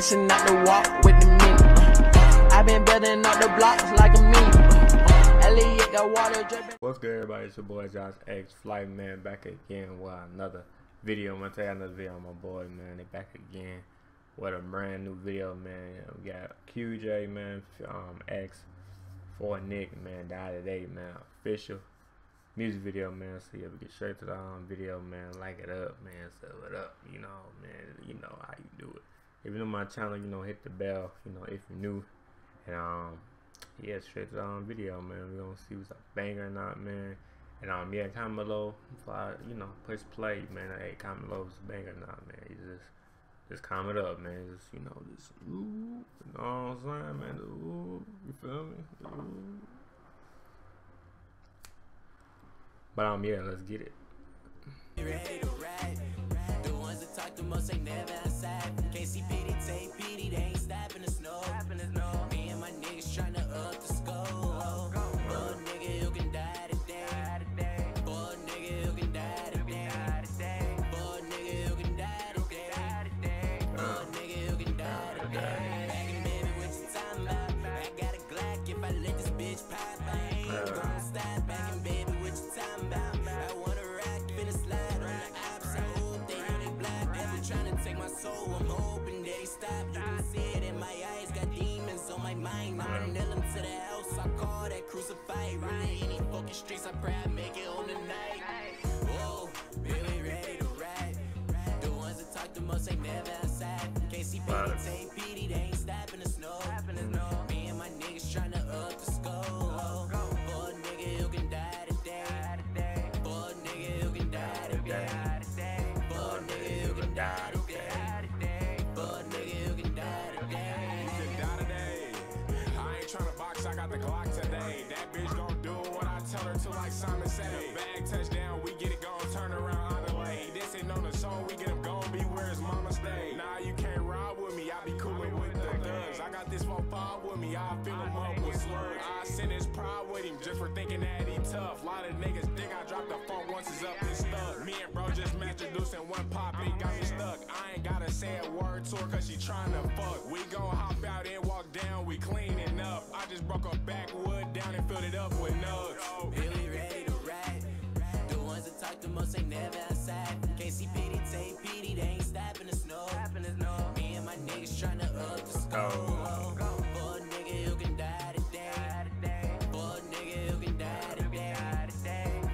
out the walk with the minute. i been building up the blocks like a. Elliot got water dripping. What's good, everybody? It's your boy Josh X Flight Man back again with another video. I'm gonna you another video on my boy, man. They back again with a brand new video, man. We got QJay, man, um, X 4Nickk, man, die today, man. Official music video, man. So yeah, we get straight to the um, video, man. Like it up, man. Sub it up, you know, man. You know how you do it. If you're my channel, you know, hit the bell, you know, if you're new. And um, yeah, straight to the um, video, man. We're gonna see what's a banger or not, man. And um, yeah, comment below if I, you know, push play, man. Hey, comment below if it's a banger or not, man. You just, just comment up, man. Just, you know, just ooh, you know what I'm saying, man. Ooh, you feel me? Ooh. But um, yeah, let's get it. Really, any fucking streets, I pray I make it home tonight. Whoa, baby, ready to ride. The ones that talk the most ain't never outside. Can't see pity, take pity, they ain't stopping the snow. Me and my niggas tryna up the score. But nigga, you can die today. But nigga, you can die today. But nigga, you can die today. Like Simon said. Bag touchdown, we get it gon' turn around on the way. This ain't on the song, we get him gon' be where his mama stay. Nah, you can't ride with me, I be coolin' with the thugs. I got this 4-5 with me, I fill him up with slugs. I send his pride with him just for thinking that he tough. Lot of niggas think I dropped the phone once it's up and stuck. Me and bro just introduced and one pop, it got me stuck. I ain't gotta say a word to her cause she tryna fuck. We gon' hop out and walk down, we cleaning up. I just broke a backwood down and filled it up with nugs. Really ready the most ain't never outside. Can't see pity, take pity, they ain't stopping the snow. Me and my niggas tryna up the score. But nigga, you can die today. But nigga, you can die today.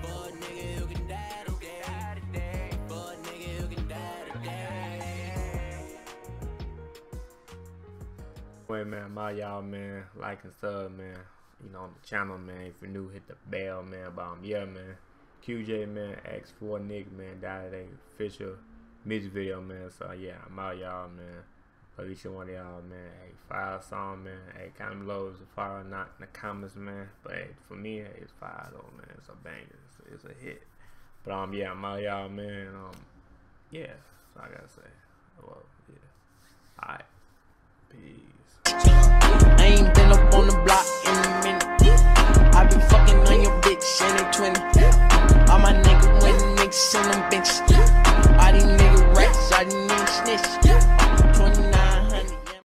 But nigga, you can die today. But nigga, you can die today. Wait, man, my y'all, man, like and sub, man. You know, on the channel, man. If you're new, hit the bell, man. But um, yeah, man. QJay, man, X 4Nickk, man, died today. Official music video, man. So yeah, I'm out, y'all, man. But each one of y'all, man. Hey, fire song, man. Hey, comment below it's a fire not in the comments, man. But hey, for me, it's fire though, man. It's a banger. It's, it's a hit. But um, yeah, I'm out, y'all, man. Um, yeah, all I gotta say. Well, yeah. Alright. Peace.